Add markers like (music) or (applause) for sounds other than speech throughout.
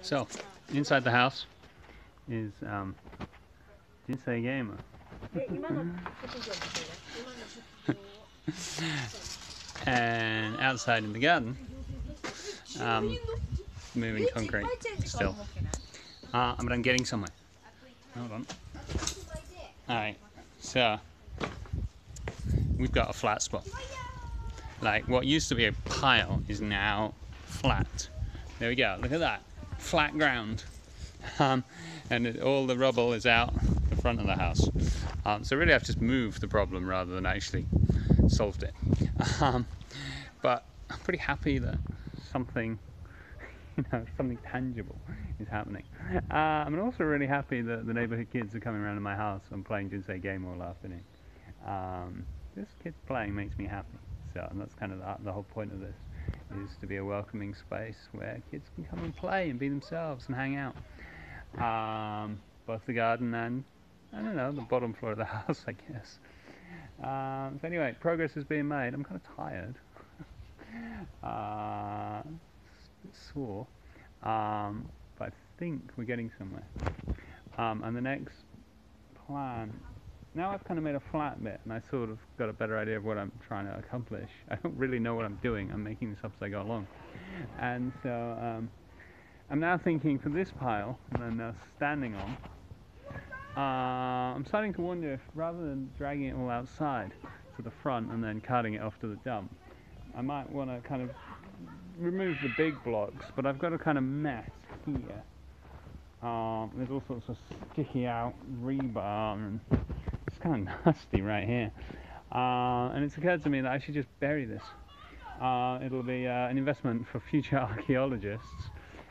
So, inside the house is um, Jinsei Gamer. and outside in the garden, um, moving concrete still. Uh, but I'm getting somewhere. Hold on. Alright, so we've got a flat spot. Like what used to be a pile is now flat. There we go, look at that. Flat ground. Um, and it, all the rubble is out the front of the house. Um, so really I've just moved the problem rather than actually solved it. Um, but I'm pretty happy that something, (laughs) you know, something tangible is happening. Uh, I'm also really happy that the neighborhood kids are coming around to my house and playing Jinsei game all afternoon. Um, just kids playing makes me happy. So, and that's kind of the, the whole point of this is to be a welcoming space where kids can come and play and be themselves and hang out. Um, both the garden and I don't know the bottom floor of the (laughs) house, I guess. Um, so anyway, progress is being made. I'm kind of tired. (laughs) uh, sore, um, but I think we're getting somewhere. Um, and the next plan. Now I've kind of made a flat bit, and I sort of got a better idea of what I'm trying to accomplish. I don't really know what I'm doing. I'm making this up as I go along, and so um, I'm now thinking for this pile that I'm now standing on. Uh, I'm starting to wonder if rather than dragging it all outside to the front and then carting it off to the dump, I might want to kind of remove the big blocks, but I've got a kind of mess here. Um, there's all sorts of sticky out rebar and kind of (laughs) nasty right here. Uh, and it's occurred to me that I should just bury this. Uh, it'll be uh, an investment for future (laughs) archaeologists,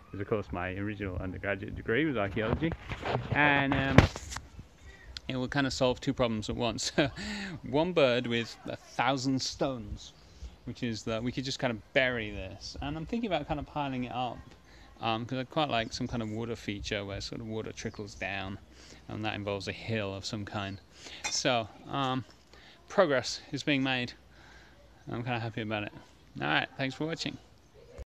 because of course my original undergraduate degree was archaeology, and um, it will kind of solve two problems at once. (laughs) One bird with a thousand stones, which is that we could just kind of bury this. And I'm thinking about kind of piling it up because um, I quite like some kind of water feature where sort of water trickles down and that involves a hill of some kind. So, um, progress is being made. I'm kind of happy about it. Alright, thanks for watching.